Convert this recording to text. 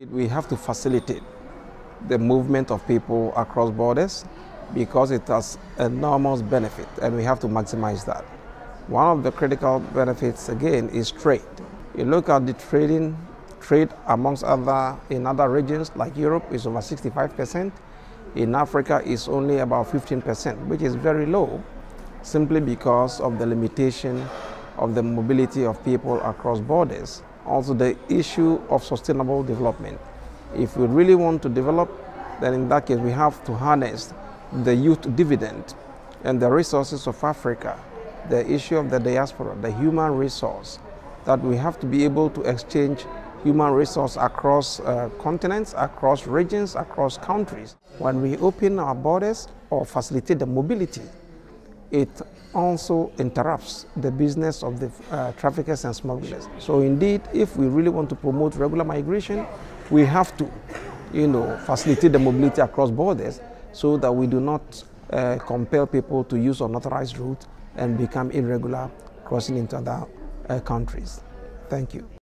We have to facilitate the movement of people across borders because it has enormous benefit and we have to maximize that. One of the critical benefits again is trade. You look at the trading trade amongst other in other regions like Europe is over 65%. In Africa is only about 15%, which is very low simply because of the limitation of the mobility of people across borders. Also the issue of sustainable development. If we really want to develop, then in that case we have to harness the youth dividend and the resources of Africa, the issue of the diaspora, the human resource, that we have to be able to exchange human resource across uh, continents, across regions, across countries. When we open our borders or facilitate the mobility, it also interrupts the business of the uh, traffickers and smugglers. So indeed, if we really want to promote regular migration, we have to, you know, facilitate the mobility across borders so that we do not uh, compel people to use unauthorized route and become irregular crossing into other uh, countries. Thank you.